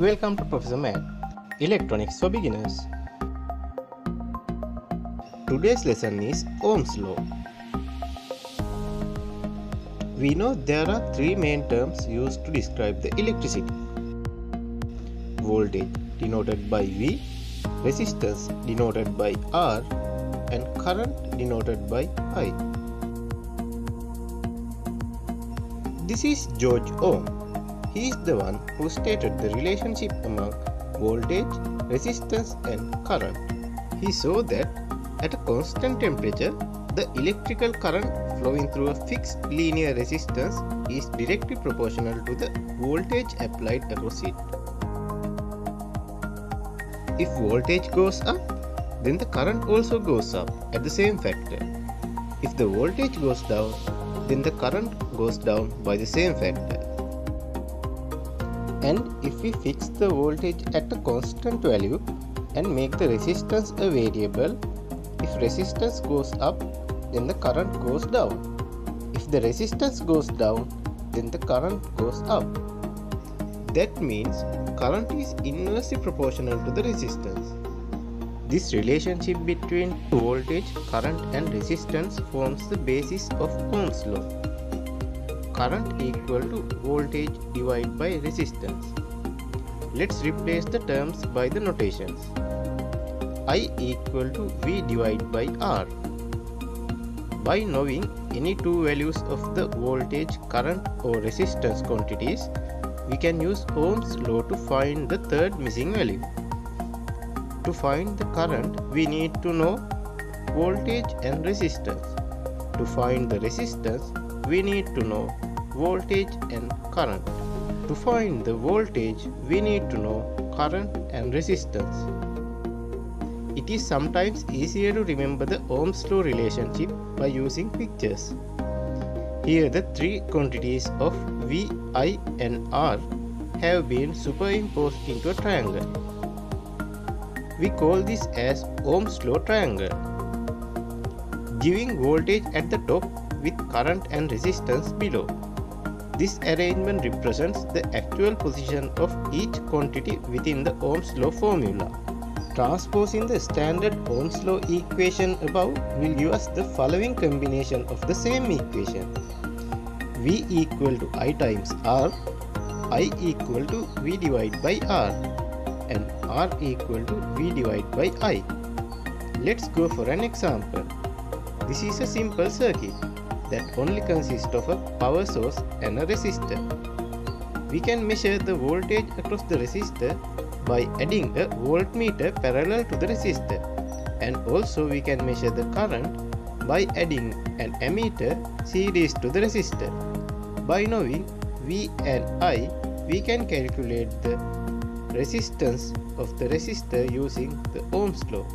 Welcome to Professor MAD, Electronics for Beginners. Today's lesson is Ohm's Law. We know there are three main terms used to describe the electricity. Voltage denoted by V, resistance denoted by R, and current denoted by I. This is George Ohm. He is the one who stated the relationship among voltage, resistance and current. He saw that at a constant temperature, the electrical current flowing through a fixed linear resistance is directly proportional to the voltage applied across it. If voltage goes up, then the current also goes up at the same factor. If the voltage goes down, then the current goes down by the same factor. And if we fix the voltage at a constant value and make the resistance a variable, if resistance goes up, then the current goes down. If the resistance goes down, then the current goes up. That means current is inversely proportional to the resistance. This relationship between voltage, current and resistance forms the basis of Ohm's law. Current equal to voltage divided by resistance. Let's replace the terms by the notations. I equal to V divided by R. By knowing any two values of the voltage, current or resistance quantities, we can use Ohm's law to find the third missing value. To find the current, we need to know voltage and resistance. To find the resistance, we need to know voltage and current. To find the voltage, we need to know current and resistance. It is sometimes easier to remember the Ohm's law relationship by using pictures. Here the three quantities of V, I and R have been superimposed into a triangle. We call this as Ohm's law triangle. Giving voltage at the top with current and resistance below. This arrangement represents the actual position of each quantity within the Ohm's law formula. Transposing the standard Ohm's law equation above will give us the following combination of the same equation. V equal to I times R, I equal to V divided by R and R equal to V divided by I. Let's go for an example. This is a simple circuit that only consists of a power source and a resistor. We can measure the voltage across the resistor by adding a voltmeter parallel to the resistor and also we can measure the current by adding an ammeter series to the resistor. By knowing V and I, we can calculate the resistance of the resistor using the Ohm's law.